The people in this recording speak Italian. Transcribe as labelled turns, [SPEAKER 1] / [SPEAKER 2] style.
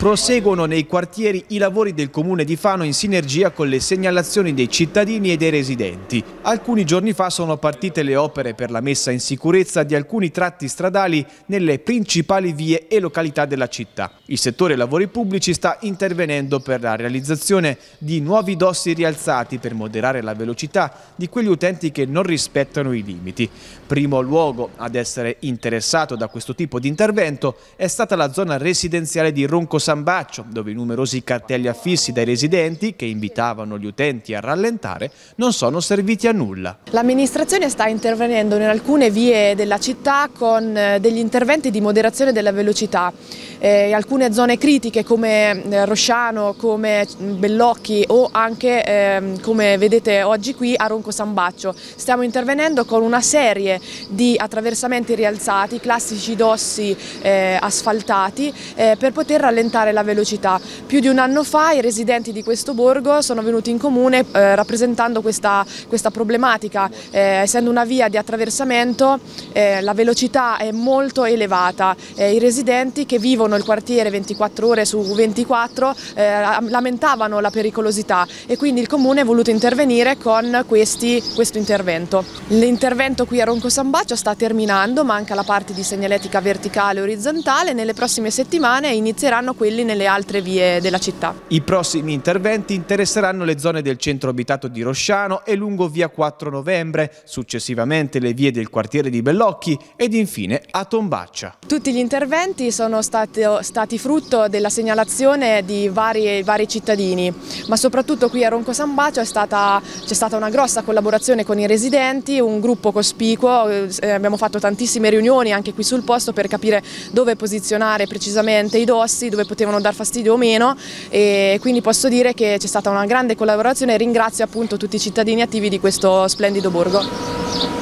[SPEAKER 1] Proseguono nei quartieri i lavori del comune di Fano in sinergia con le segnalazioni dei cittadini e dei residenti. Alcuni giorni fa sono partite le opere per la messa in sicurezza di alcuni tratti stradali nelle principali vie e località della città. Il settore lavori pubblici sta intervenendo per la realizzazione di nuovi dossi rialzati per moderare la velocità di quegli utenti che non rispettano i limiti. Primo luogo ad essere interessato da questo tipo di intervento è stata la zona residenziale di Ronco San Baccio, dove i numerosi cartelli affissi dai residenti che invitavano gli utenti a rallentare non sono serviti a nulla.
[SPEAKER 2] L'amministrazione sta intervenendo in alcune vie della città con eh, degli interventi di moderazione della velocità. Eh, alcune zone critiche come eh, Rosciano, come Bellocchi o anche eh, come vedete oggi qui a Ronco San Baccio. Stiamo intervenendo con una serie di attraversamenti rialzati, classici dossi eh, asfaltati eh, per poter rallentare la velocità. Più di un anno fa i residenti di questo borgo sono venuti in comune eh, rappresentando questa, questa problematica, essendo una via di attraversamento la velocità è molto elevata, i residenti che vivono il quartiere 24 ore su 24 eh, lamentavano la pericolosità e quindi il comune ha voluto intervenire con questi, questo intervento. L'intervento qui a Ronco San Baccio sta terminando, manca la parte di segnaletica verticale e orizzontale, nelle prossime settimane inizieranno quelli nelle altre vie della città.
[SPEAKER 1] I prossimi interventi interesseranno le zone del centro abitato di Rosciano e lungo via 4 novembre, successivamente le vie del quartiere di Bellocchi ed infine a Tombaccia.
[SPEAKER 2] Tutti gli interventi sono stati stati frutto della segnalazione di vari, vari cittadini, ma soprattutto qui a Ronco San Bacio c'è stata, stata una grossa collaborazione con i residenti, un gruppo cospicuo, eh, abbiamo fatto tantissime riunioni anche qui sul posto per capire dove posizionare precisamente i dossi, dove potevano dar fastidio o meno e quindi posso dire che c'è stata una grande collaborazione e ringrazio appunto tutti i cittadini attivi di questo splendido borgo.